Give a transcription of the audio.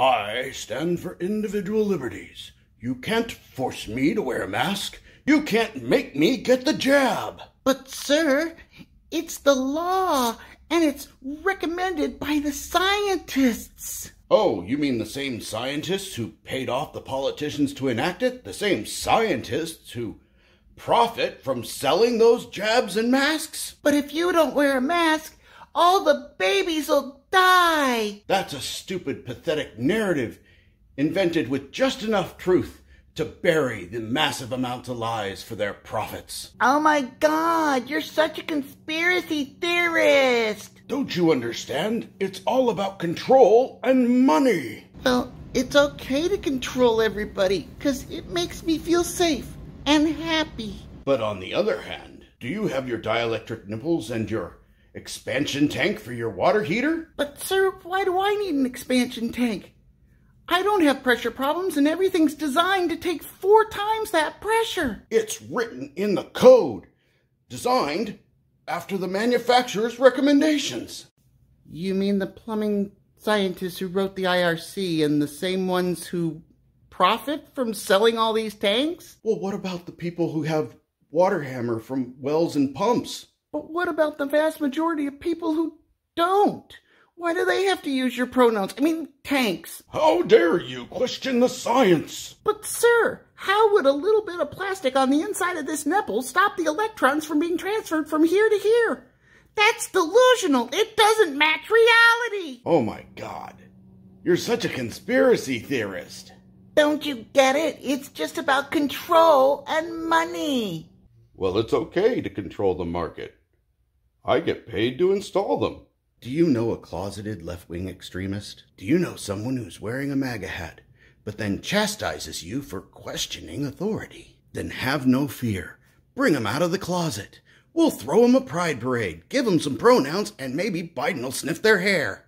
I stand for individual liberties. You can't force me to wear a mask. You can't make me get the jab. But, sir, it's the law, and it's recommended by the scientists. Oh, you mean the same scientists who paid off the politicians to enact it? The same scientists who profit from selling those jabs and masks? But if you don't wear a mask, all the babies will die. That's a stupid, pathetic narrative invented with just enough truth to bury the massive amounts of lies for their profits. Oh my god, you're such a conspiracy theorist. Don't you understand? It's all about control and money. Well, it's okay to control everybody because it makes me feel safe and happy. But on the other hand, do you have your dielectric nipples and your expansion tank for your water heater? But, sir, why do I need an expansion tank? I don't have pressure problems and everything's designed to take four times that pressure. It's written in the code. Designed after the manufacturer's recommendations. You mean the plumbing scientists who wrote the IRC and the same ones who profit from selling all these tanks? Well, what about the people who have water hammer from wells and pumps? But what about the vast majority of people who don't? Why do they have to use your pronouns? I mean, tanks. How dare you question the science? But, sir, how would a little bit of plastic on the inside of this nipple stop the electrons from being transferred from here to here? That's delusional. It doesn't match reality. Oh my god. You're such a conspiracy theorist. Don't you get it? It's just about control and money. Well, it's okay to control the market. I get paid to install them. Do you know a closeted left wing extremist? Do you know someone who's wearing a MAGA hat, but then chastises you for questioning authority? Then have no fear. Bring him out of the closet. We'll throw him a pride parade, give him some pronouns, and maybe Biden will sniff their hair.